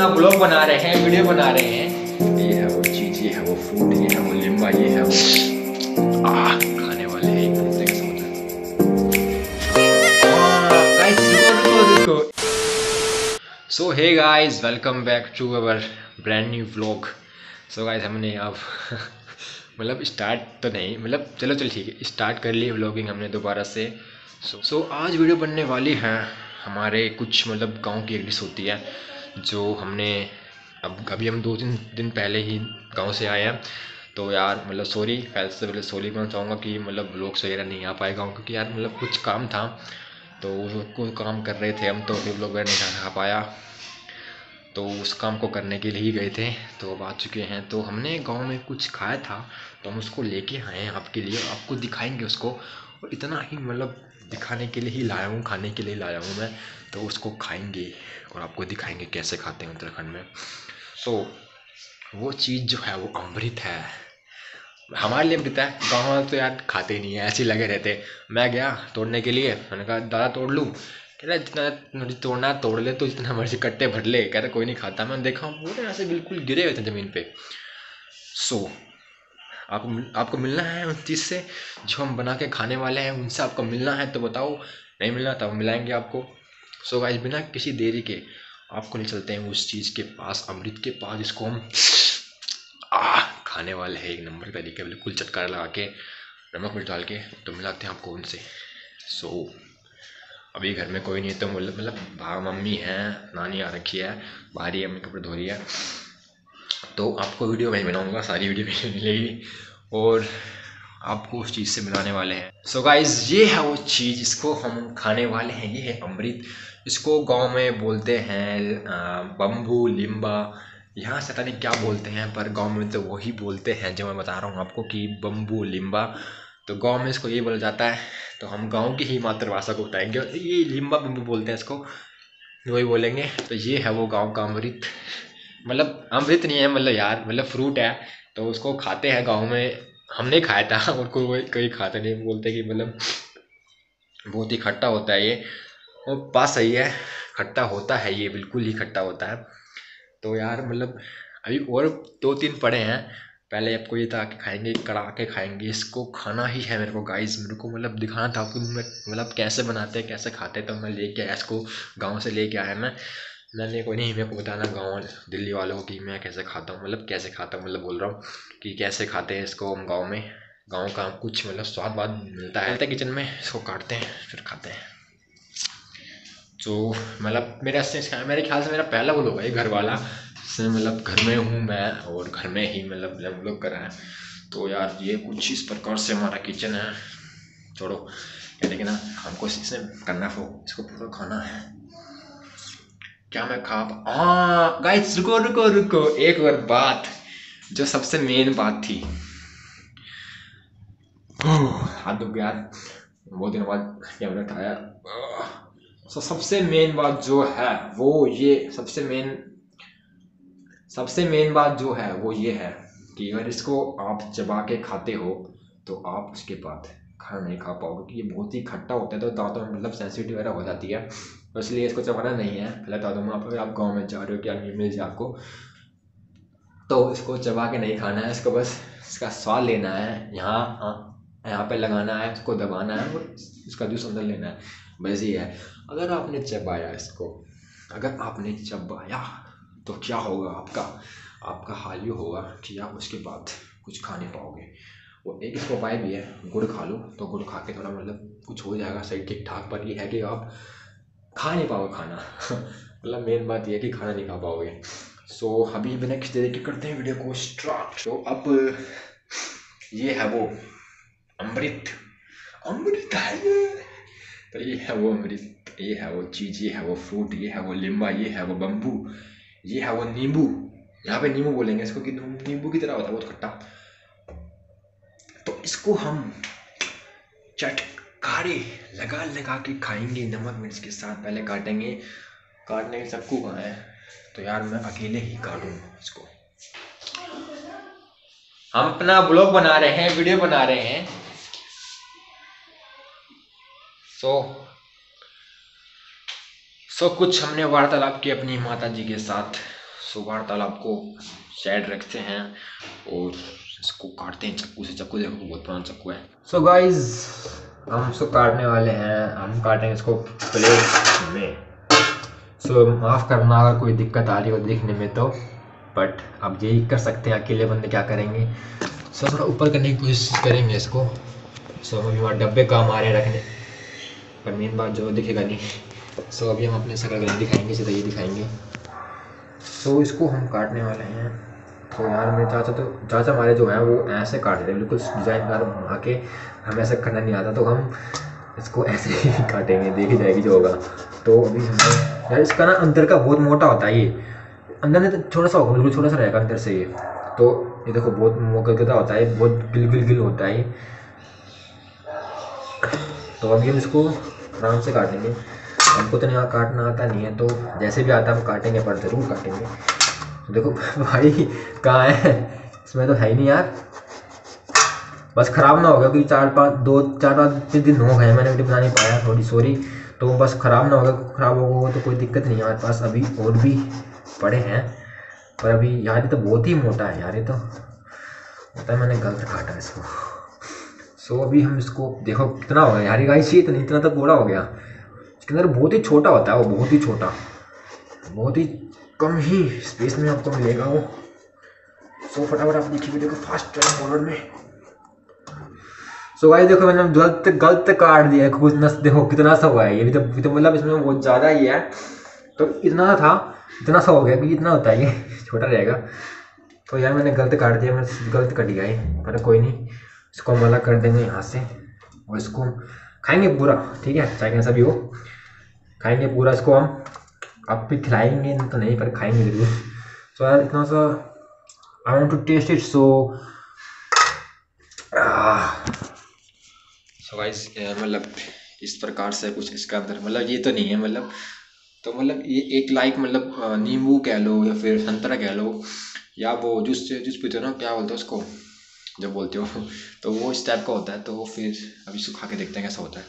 अपना ब्लॉग बना रहे हैं वीडियो बना रहे हैं। ये है वो चीज़ ये है वो फ्रूट ये है वो लिम्बा ये है वो आ, खाने वाले एक दूसरे के साथ so hey guys welcome back to our brand new vlog so guys हमने अब मतलब स्टार्ट तो नहीं मतलब चलो चलो ठीक है स्टार्ट कर लिए व्लॉगिंग हमने दोबारा से। सो so, so, आज वीडियो बनने वाली है हमारे कुछ मतलब गाँव की एक डिश होती है। जो हमने अब, अभी हम दो तीन दिन पहले ही गाँव से आए हैं। तो यार मतलब सॉरी पहले से पहले सॉरी करना चाहूँगा कि मतलब ब्लॉग वगैरह नहीं आ पाए गाँव, क्योंकि यार मतलब कुछ काम था। तो कोई काम कर रहे थे हम तो फिर वगैरह नहीं आ पाया। तो उस काम को करने के लिए ही गए थे। तो अब आ चुके हैं। तो हमने गाँव में कुछ खाया था तो हम उसको लेके आए हैं आपके लिए। आपको दिखाएँगे उसको। और इतना ही मतलब दिखाने के लिए ही लाया हूँ, खाने के लिए लाया हूँ मैं। तो उसको खाएँगे और आपको दिखाएँगे कैसे खाते हैं उत्तराखंड में। सो वो चीज़ जो है वो अमृत है। हमारे लिए अमृत है। गाँव वाले तो यार खाते ही नहीं है, ऐसे लगे रहते मैं गया तोड़ने के लिए। मैंने कहा, दादा, तोड़ लूँ? कह रहा जितना मुझे तोड़ना, तोड़ ले तो जितना मर्ज़ी कट्टे भर ले। कह रहा, कोई नहीं खाता। मैंने देखा, वो ऐसे बिल्कुल गिरे हुए थे ज़मीन पे। सो आपको आपको मिलना है उस चीज़ से जो हम बना के खाने वाले हैं उनसे आपको मिलना है तो बताओ नहीं मिलना तो हम मिलाएँगे आपको। सो गाइस बिना किसी देरी के आपको नहीं चलते हैं उस चीज़ के पास अमृत के पास जिसको हम आ खाने वाले हैं एक नंबर का तरीके बिल्कुल चटकार लगा के नमक मिर्च डाल के तो मिलाते हैं आपको उनसे। सो so, अभी घर में कोई नहीं है तो मतलब मतलब मम्मी है नानी आ रखी है बाहरी अम्मी कपड़े धो रही है। तो आपको वीडियो मैं बनाऊँगा, सारी वीडियो में मिलेगी। और आपको उस चीज़ से मिलाने वाले हैं। सो so गाइज़ ये है वो चीज़ इसको हम खाने वाले हैं। ये है अमृत। इसको गाँव में बोलते हैं बम्बू लिम्बा यहाँ से पता नहीं क्या बोलते हैं, पर गाँव में तो वही बोलते हैं। जो मैं बता रहा हूँ आपको कि बम्बू लिम्बा तो गाँव में इसको ये बोला जाता है। तो हम गाँव की ही मातृभाषा को बताएँगे। ये लिम्बा बम्बू बोलते हैं इसको। वही बोलेंगे। तो ये है वो गाँव का अमृत। मतलब अमृत नहीं है मतलब यार मतलब फ्रूट है तो उसको खाते हैं गाँव में। हमने खाया था और कोई कोई खाते नहीं, बोलते कि मतलब बहुत ही खट्टा होता है ये। और बात सही है, खट्टा होता है ये, बिल्कुल ही खट्टा होता है। तो यार मतलब अभी और दो तीन पड़े हैं। पहले आपको ये था कि खाएँगे, कड़ा के खाएँगे, इसको खाना ही है मेरे को गाइस मेरे को मतलब दिखाना था आपको मतलब कैसे बनाते हैं, कैसे खाते तो मैं लेके आया इसको, गाँव से लेके आया मैं। मैंने कोई नहीं मेरे को बताना गाँव दिल्ली वालों को कि मैं कैसे खाता हूँ मतलब कैसे खाता हूँ मतलब बोल रहा हूँ कि कैसे खाते हैं इसको हम गाँव में। गाँव का कुछ मतलब स्वाद वाद मिलता है। किचन में इसको काटते हैं फिर खाते हैं। तो मतलब मेरे मेरे ख्याल से मेरा पहला वो होगा ये घर वाला से मतलब घर में हूँ मैं और घर में ही मतलब हम लोग कर रहे हैं तो यार ये कुछ इस प्रकार से हमारा किचन है। छोड़ो कि ना हमको इससे करना फो इसको पूरा खाना है। क्या मैं खा हाँ गाइस रुको रुको रुको। एक और बात, जो सबसे मेन बात थी। हाथ दुख गया बहुत दिन बाद कैमरा उठाया तो सबसे मेन बात जो है, वो ये, सबसे मेन सबसे मेन बात जो है, वो ये है कि अगर इसको आप चबा के खाते हो तो आप उसके बाद खाना नहीं खा पाओगे, क्योंकि ये बहुत ही खट्टा होता है तो दांतों में मतलब सेंसिटिव वगैरह हो जाती है। तो इसलिए इसको चबाना नहीं है। पहले बता दूँ आप आप गाँव में जा रहे हो क्या मिल जाए आपको। तो इसको चबा के नहीं खाना है, इसको बस इसका स्वाद लेना है। यहाँ हाँ यहाँ पे लगाना है उसको दबाना है और इसका जूस अंदर लेना है। बस ये है। अगर आपने चबाया इसको, अगर आपने चबाया तो क्या होगा आपका? आपका हाल ये होगा कि आप उसके बाद कुछ खा नहीं पाओगे। वो एक इसको उपाय भी है, गुड़ खा लो। तो गुड़ खा के थोड़ा मतलब कुछ हो जाएगा सही ठीक ठाक पर ये है कि आप खा नहीं पाओगे खाना? मतलब मेन बात ये है कि खाना नहीं खा पाओगे। सो so, अभी किस तरीके करते हैं वीडियो को स्टार्ट तो अब ये है वो अमृत। अमृत है ये। तो ये है वो अमृत ये है वो चीज़ ये है वो फ्रूट ये है वो लिम्बा ये है वो बम्बू ये है वो नींबू। यहाँ पे नींबू बोलेंगे इसको कि नींबू की तरह होता है बहुत खट्टा। तो इसको हम चट कारे लगा लगा के खाएँगे, नमक मिर्च के साथ पहले काटेंगे। काटने के सबको कहाँ है तो यार मैं अकेले ही काटूँ इसको। हम अपना ब्लॉग बना रहे हैं, वीडियो बना रहे हैं। सो सो कुछ हमने वार्तालाप की अपनी माता जी के साथ। सो वार्तालाप को साइड रखते हैं और इसको काटते हैं, चक्कू से, चक्कू देखो, बहुत पुराना चक्कू है। सो so गाइज़ हम इसको काटने वाले हैं हम काटेंगे इसको प्लेट में। सो so, माफ़ करना अगर कोई दिक्कत आ रही हो देखने में तो बट अब यही कर सकते हैं अकेले बंदे क्या करेंगे? सो so, थोड़ा ऊपर करने की कोशिश करेंगे इसको। सो so, अभी वहाँ डब्बे काम आ रहे हैं रखने। पर मेन बात जो दिखेगा नहीं। सो so, अभी हम अपने नहीं दिखाएँगे सीधा ये दिखाएँगे। सो so, इसको हम काटने वाले हैं। तो यार मेरे चाचा तो चाचा हमारे जो हैं वो ऐसे काट रहे बिल्कुल डिज़ाइन कार बना के हमें ऐसा करना नहीं आता तो हम इसको ऐसे ही काटेंगे, देखी जाएगी जो होगा। तो अभी हमें यार इसका ना अंदर का बहुत मोटा होता है ये। अंदर में तो छोटा सा होगा, बिल्कुल छोटा सा रहेगा अंदर से ये। तो ये देखो बहुत मोकलता होता है, बहुत गिल गिल गिल होता है तो अभी हम इसको आराम से काटेंगे। हमको तो यहाँ काटना आता नहीं है तो जैसे भी आता हम काटेंगे, पर ज़रूर काटेंगे। देखो, भाई, कहाँ है? इसमें तो है ही नहीं यार। बस ख़राब ना हो गया, क्योंकि चार पाँच, दो, चार पाँच दिन हो गए मैंने वीडियो बना नहीं पाया थोड़ी सॉरी तो बस ख़राब ना हो गया, ख़राब हो होगा तो कोई दिक्कत नहीं हमारे पास। अभी और भी पड़े हैं, पर अभी यार, ये तो बहुत ही मोटा है यार, ये तो होता है मैंने गलत काटा इसको। सो अभी हम इसको, देखो, कितना हो गया यार गाइस ये तो नहीं इतना तो बड़ा हो गया। इसके अंदर बहुत ही छोटा होता है, वो बहुत ही छोटा। बहुत ही कम ही स्पेस में आपको मिलेगा वो। सो फटाफट आप देखिए वीडियो को फास्ट चलो फॉरवर्ड में। सो भाई देखो मैंने गलत गलत काट दिया है। कुछ नस देखो कितना सा हुआ है। ये भी तो, तो मतलब इसमें बहुत ज़्यादा ही है। तो इतना सा था इतना सा हो गया कि इतना होता है ये। छोटा रहेगा। तो यार मैंने गलत काट दिया मैंने गलत कट गया है पर कोई नहीं इसको हम अलग कर देंगे यहाँ से। और इसको खाएँगे पूरा ठीक है? चाहे कैसा भी हो। खाएँगे पूरा इसको हम। आप भी खिलाएँगे तो नहीं, पर खाएँगे ज़रूर। सो यार, इतना सा I want to test it so so guys मतलब इस प्रकार से कुछ इसका अंदर मतलब ये तो नहीं है मतलब तो मतलब ये एक लाइक मतलब नींबू कह लो, या फिर संतरा कह लो, या वो जूस जूस पीते हो ना, क्या बोलते हो उसको? जब बोलते हो तो वो इस टाइप का होता है तो फिर अभी इसको खा के देखते हैं कैसा होता है।